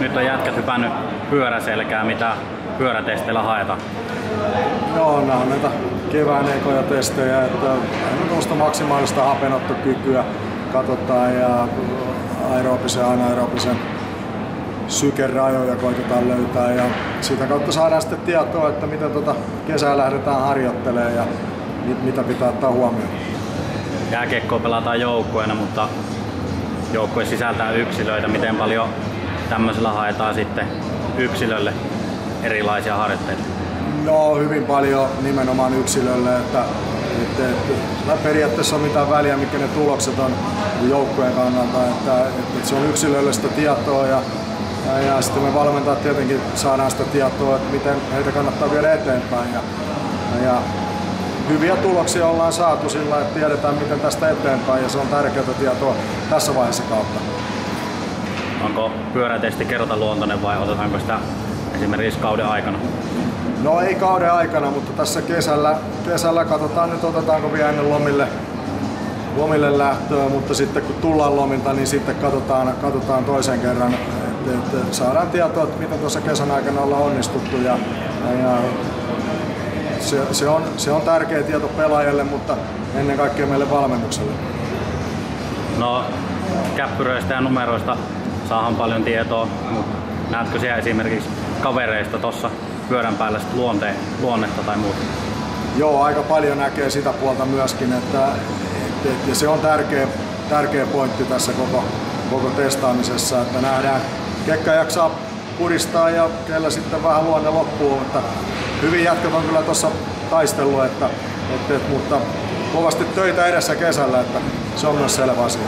Nyt on jätkät hypännyt pyöräselkää, mitä pyörätesteillä haetaan. Joo, nämä on näitä kevään ekoja testejä, että tuosta maksimaalista hapenottokykyä katsotaan ja aerobisen ja anaerobisen sykerajoja koitetaan löytää ja sitä kautta saadaan sitten tietoa, että miten tuota kesää lähdetään harjoittelemaan ja mit, mitä pitää ottaa huomioon. Jääkiekkoa pelataan joukkueena, mutta joukkue sisältää yksilöitä. Miten paljon tämmöisellä haetaan sitten yksilölle erilaisia harjoitteita? No hyvin paljon nimenomaan yksilölle, että, että, että periaatteessa on mitään väliä, mikä ne tulokset on joukkueen kannalta, että, että se on yksilöllistä tietoa ja, ja, ja sitten me valmentajat tietenkin saadaan sitä tietoa, että miten heitä kannattaa viedä eteenpäin ja, ja hyviä tuloksia ollaan saatu sillä, että tiedetään miten tästä eteenpäin ja se on tärkeää tietoa tässä vaiheessa kautta. Onko pyörätesti kertaluontoinen vai otetaanko sitä esimerkiksi kauden aikana? No ei kauden aikana, mutta tässä kesällä, kesällä katsotaan nyt otetaanko vielä ennen lomille, lomille lähtöä, mutta sitten kun tullaan lomilta, niin sitten katsotaan, katsotaan toisen kerran, että, että saadaan tietoa, että miten tuossa kesän aikana ollaan onnistuttu ja, ja se, se, on, se on tärkeä tieto pelaajalle, mutta ennen kaikkea meille valmennukselle. No, käppyröistä ja numeroista saahan paljon tietoa, näetkö siellä esimerkiksi kavereista tuossa pyörän päällä luonteen, luonnetta tai muuta? Joo, aika paljon näkee sitä puolta myöskin, että, että, että se on tärkeä, tärkeä pointti tässä koko, koko testaamisessa, että nähdään, kekka jaksaa puristaa ja kellä sitten vähän luonne loppuu, mutta hyvin jätkät on kyllä tuossa taistellut, että, että, että, mutta kovasti töitä edessä kesällä, että se on myös selvä asia.